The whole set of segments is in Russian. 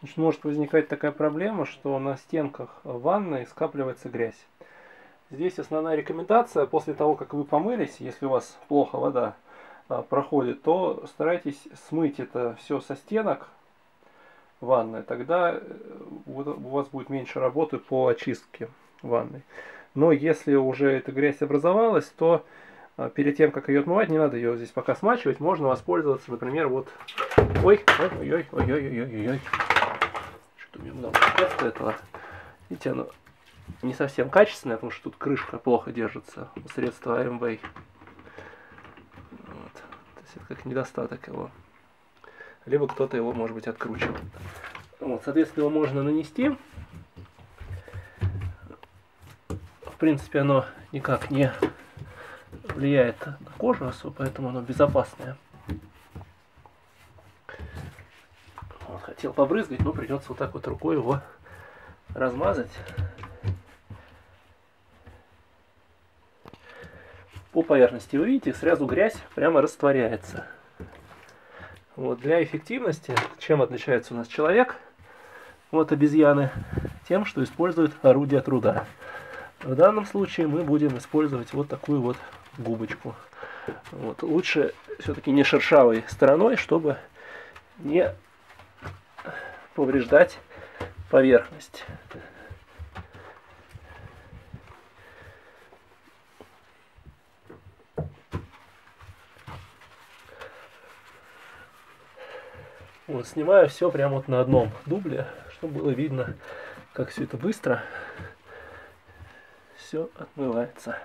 Значит, может возникать такая проблема, что на стенках ванной скапливается грязь. Здесь основная рекомендация, после того, как вы помылись, если у вас плохо вода а, проходит, то старайтесь смыть это все со стенок ванной. Тогда э, у вас будет меньше работы по очистке ванной. Но если уже эта грязь образовалась, то а, перед тем, как ее отмывать, не надо ее здесь пока смачивать, можно воспользоваться, например, вот... Ой, ой, ой, ой, ой, ой, ой, ой, Что-то у меня много места этого. Видите, оно не совсем качественное, потому что тут крышка плохо держится у средства АМВ. Вот. То есть это как недостаток его. Либо кто-то его, может быть, откручивал. Вот, соответственно, его можно нанести. В принципе, оно никак не влияет на кожу особо, поэтому оно безопасное. Вот, хотел побрызгать, но придется вот так вот рукой его размазать. По поверхности вы видите, сразу грязь прямо растворяется. Вот, для эффективности, чем отличается у нас человек от обезьяны? Тем, что использует орудие труда. В данном случае мы будем использовать вот такую вот губочку. Вот. Лучше все-таки не шершавой стороной, чтобы не повреждать поверхность. Вот, снимаю все прямо вот на одном дубле, чтобы было видно, как все это быстро все отмывается.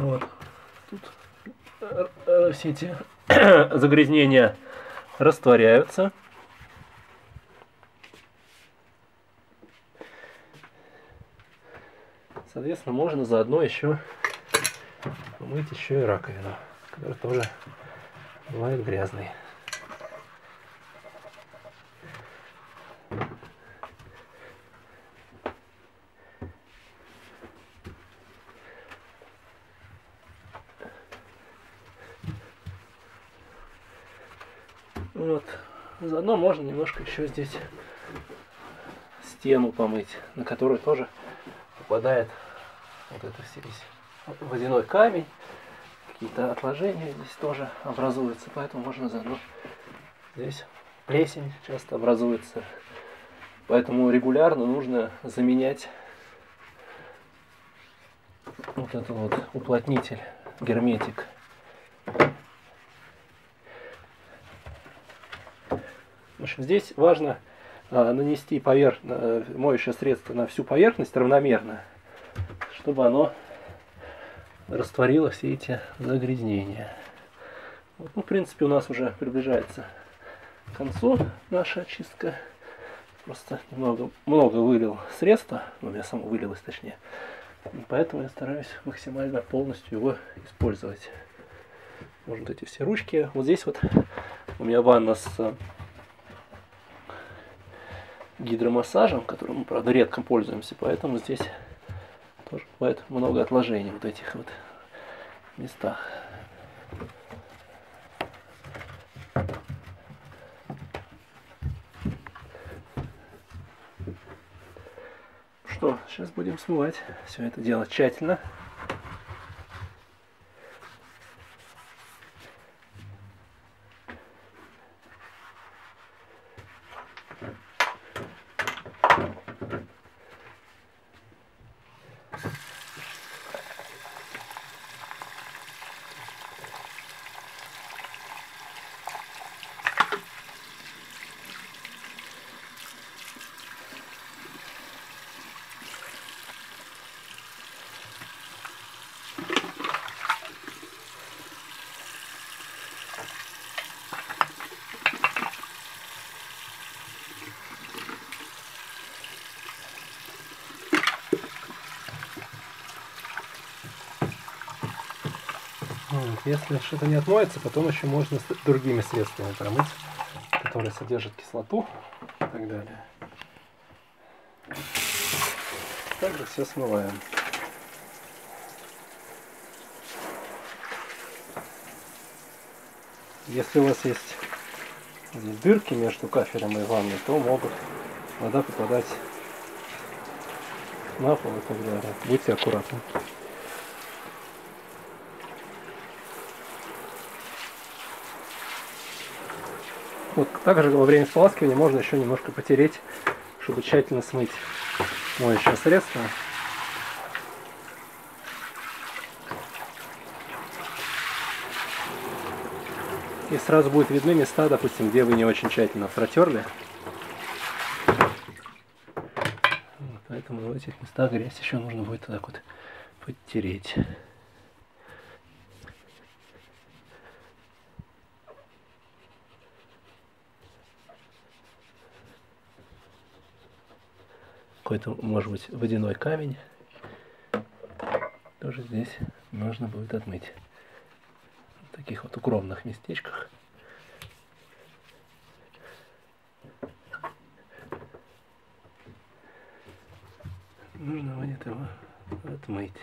Вот. Тут э, все эти загрязнения растворяются. Соответственно, можно заодно еще помыть еще и раковину, которая тоже бывает грязной. Вот. Заодно можно немножко еще здесь стену помыть, на которую тоже попадает вот это здесь водяной камень, какие-то отложения здесь тоже образуются, поэтому можно заодно здесь плесень часто образуется, поэтому регулярно нужно заменять вот этот вот уплотнитель, герметик. Общем, здесь важно а, нанести поверх... а, моющее средство на всю поверхность равномерно, чтобы оно растворило все эти загрязнения. Вот, ну, в принципе, у нас уже приближается к концу наша очистка. Просто немного много вылил средства, ну, я сам вылилось точнее. И поэтому я стараюсь максимально полностью его использовать. Вот эти все ручки. Вот здесь вот у меня ванна с гидромассажем, которым мы, правда, редко пользуемся, поэтому здесь тоже бывает много отложений вот этих вот местах. Что, сейчас будем смывать все это дело тщательно. Вот. Если что-то не отмоется, потом еще можно другими средствами промыть. которые содержат кислоту и так далее. Также все смываем. Если у вас есть здесь дырки между кафелем и ванной, то могут вода попадать на пол и так далее. Будьте аккуратны. Вот также во время споласкивания можно еще немножко потереть, чтобы тщательно смыть моющее средство. И сразу будет видны места, допустим, где вы не очень тщательно протерли. Вот, поэтому в этих местах грязь еще нужно будет так вот подтереть. Какой-то, может быть, водяной камень. Тоже здесь нужно будет отмыть таких вот укромных местечках. Нужно будет его отмыть.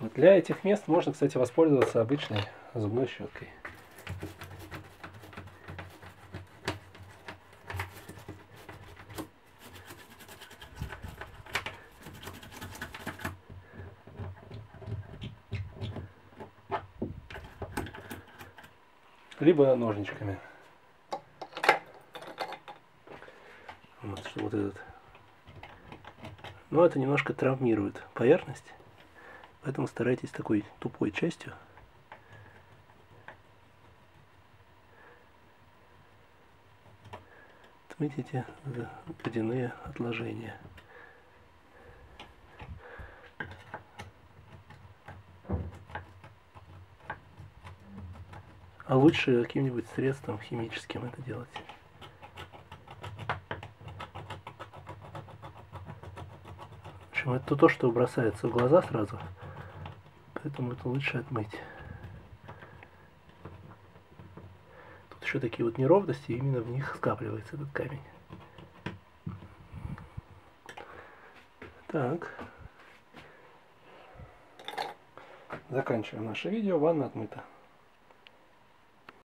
Вот для этих мест можно, кстати, воспользоваться обычной зубной щеткой. Либо ножничками. Вот, что вот этот. Но это немножко травмирует поверхность, поэтому старайтесь такой тупой частью отмыть эти водяные отложения. Лучше каким-нибудь средством химическим это делать. В общем, это то, что бросается в глаза сразу. Поэтому это лучше отмыть. Тут еще такие вот неровности, именно в них скапливается этот камень. Так. Заканчиваем наше видео. Ванна отмыта.